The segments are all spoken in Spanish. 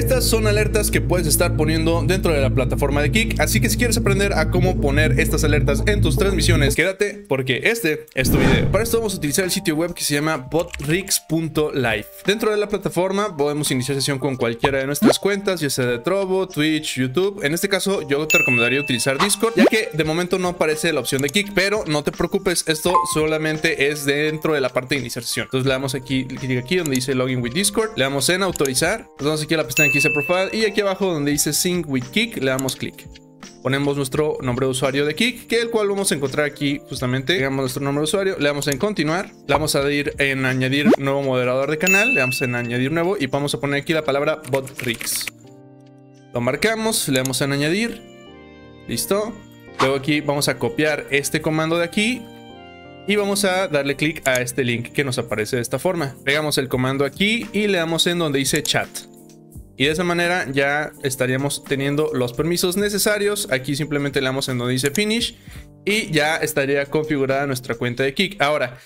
Estas son alertas que puedes estar poniendo dentro de la plataforma de Kik, así que si quieres aprender a cómo poner estas alertas en tus transmisiones, quédate porque este es tu video. Para esto vamos a utilizar el sitio web que se llama botrix.live. Dentro de la plataforma podemos iniciar sesión con cualquiera de nuestras cuentas, ya sea de Trovo, Twitch, YouTube. En este caso yo te recomendaría utilizar Discord, ya que de momento no aparece la opción de Kik, pero no te preocupes, esto solamente es dentro de la parte de iniciar sesión. Entonces le damos aquí, aquí donde dice Login with Discord, le damos en autorizar, vamos aquí a la pestaña que dice Profile y aquí abajo donde dice Sync with Kik le damos clic ponemos nuestro nombre de usuario de Kik, que el cual vamos a encontrar aquí justamente. Digamos nuestro nombre de usuario, le damos en continuar, le vamos a ir en añadir nuevo moderador de canal, le damos en añadir nuevo y vamos a poner aquí la palabra botrix. Lo marcamos, le damos en añadir, listo. Luego aquí vamos a copiar este comando de aquí y vamos a darle clic a este link que nos aparece de esta forma. Pegamos el comando aquí y le damos en donde dice chat. Y de esa manera ya estaríamos teniendo los permisos necesarios. Aquí simplemente le damos en donde dice finish y ya estaría configurada nuestra cuenta de Kik. Ahora,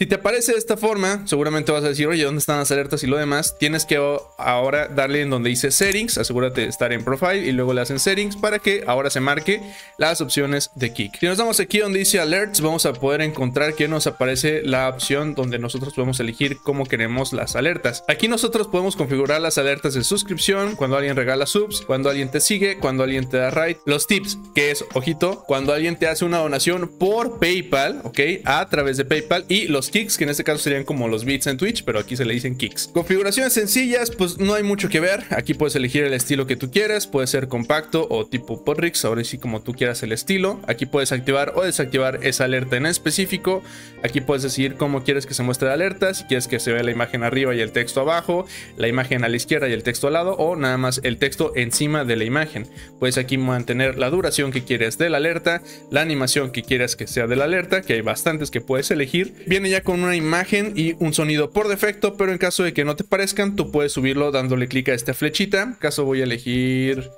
si te aparece de esta forma, seguramente vas a decir, oye, ¿dónde están las alertas y lo demás? Tienes que ahora darle en donde dice Settings, asegúrate de estar en Profile y luego le hacen Settings para que ahora se marque las opciones de Kik. Si nos damos aquí donde dice Alerts, vamos a poder encontrar que nos aparece la opción donde nosotros podemos elegir cómo queremos las alertas. Aquí nosotros podemos configurar las alertas de suscripción, cuando alguien regala subs, cuando alguien te sigue, cuando alguien te da raid, los tips, que es, ojito, cuando alguien te hace una donación por PayPal, ¿ok? A través de PayPal y los kicks, que en este caso serían como los bits en Twitch, pero aquí se le dicen kicks. Configuraciones sencillas, pues no hay mucho que ver. Aquí puedes elegir el estilo que tú quieras, puede ser compacto o tipo Podrix, ahora sí como tú quieras el estilo. Aquí puedes activar o desactivar esa alerta en específico. Aquí puedes decidir cómo quieres que se muestre la alerta, si quieres que se vea la imagen arriba y el texto abajo, la imagen a la izquierda y el texto al lado, o nada más el texto encima de la imagen. Puedes aquí mantener la duración que quieres de la alerta, la animación que quieras que sea de la alerta, que hay bastantes que puedes elegir. Viene ya con una imagen y un sonido por defecto, pero en caso de que no te parezcan, tú puedes subirlo dándole clic a esta flechita. En caso voy a elegir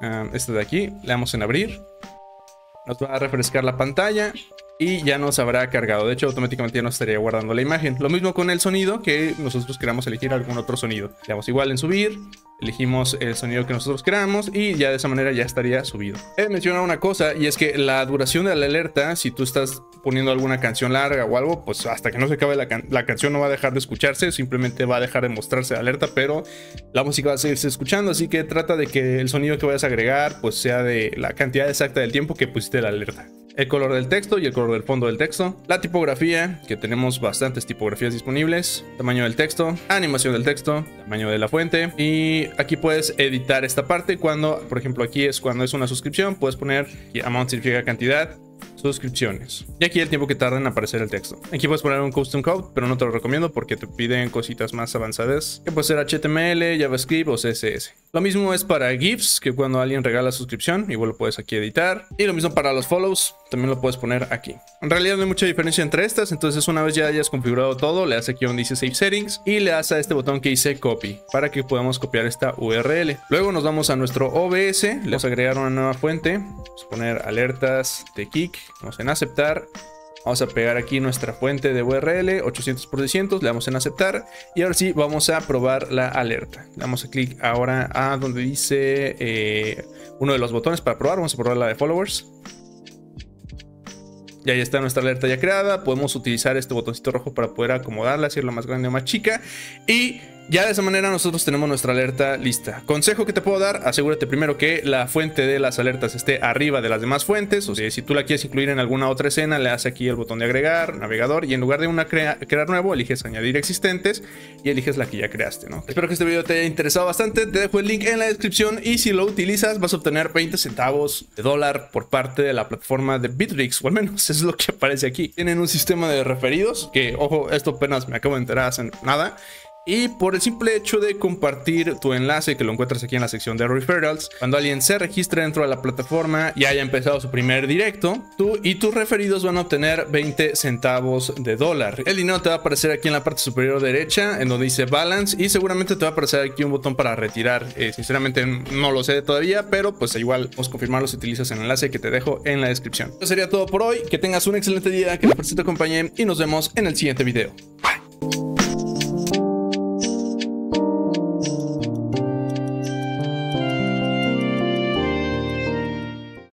um, este de aquí, le damos en abrir. Nos va a refrescar la pantalla y ya nos habrá cargado. De hecho, automáticamente ya nos estaría guardando la imagen. Lo mismo con el sonido, que nosotros queramos elegir algún otro sonido. Le damos igual en subir, elegimos el sonido que nosotros queramos y ya de esa manera ya estaría subido. He de mencionar una cosa y es que la duración de la alerta, si tú estás poniendo alguna canción larga o algo, pues hasta que no se acabe la, la canción no va a dejar de escucharse, simplemente va a dejar de mostrarse la alerta, pero la música va a seguirse escuchando, así que trata de que el sonido que vayas a agregar pues sea de la cantidad exacta del tiempo que pusiste la alerta el color del texto y el color del fondo del texto, la tipografía, que tenemos bastantes tipografías disponibles, tamaño del texto, animación del texto, tamaño de la fuente. Y aquí puedes editar esta parte cuando, por ejemplo, aquí es cuando es una suscripción, puedes poner amount significa cantidad, suscripciones. Y aquí el tiempo que tarda en aparecer el texto. Aquí puedes poner un custom code, pero no te lo recomiendo porque te piden cositas más avanzadas, que puede ser HTML, JavaScript o CSS. Lo mismo es para GIFs, que cuando alguien regala suscripción, igual lo puedes aquí editar. Y lo mismo para los follows, también lo puedes poner aquí. En realidad no hay mucha diferencia entre estas, entonces una vez ya hayas configurado todo, le das aquí donde dice Save Settings y le das a este botón que dice Copy, para que podamos copiar esta URL. Luego nos vamos a nuestro OBS, le vamos a agregar una nueva fuente, vamos a poner alertas de Kik, vamos en aceptar Vamos a pegar aquí nuestra fuente de URL 800 por 600, le damos en aceptar y ahora sí vamos a probar la alerta. Le damos a clic ahora a donde dice eh, uno de los botones para probar, vamos a probar la de followers. Y ahí está nuestra alerta ya creada. Podemos utilizar este botoncito rojo para poder acomodarla, hacerla más grande o más chica. Y ya de esa manera nosotros tenemos nuestra alerta lista. Consejo que te puedo dar, asegúrate primero que la fuente de las alertas esté arriba de las demás fuentes. O sea, si tú la quieres incluir en alguna otra escena, le das aquí el botón de agregar, navegador, y en lugar de una crear nuevo, eliges añadir existentes y eliges la que ya creaste, ¿no? Espero que este video te haya interesado bastante. Te dejo el link en la descripción y si lo utilizas vas a obtener 20 centavos de dólar por parte de la plataforma de Bitrix, o al menos es lo que aparece aquí. Tienen un sistema de referidos que, ojo, esto apenas me acabo de enterar hace nada y por el simple hecho de compartir tu enlace que lo encuentras aquí en la sección de referrals, cuando alguien se registre dentro de la plataforma y haya empezado su primer directo, tú y tus referidos van a obtener 20 centavos de dólar. El dinero te va a aparecer aquí en la parte superior derecha, en donde dice balance, y seguramente te va a aparecer aquí un botón para retirar. Eh, sinceramente no lo sé todavía, pero pues igual a confirmarlo si utilizas el enlace que te dejo en la descripción. Eso sería todo por hoy. Que tengas un excelente día, que la fuerza te acompañe y nos vemos en el siguiente video.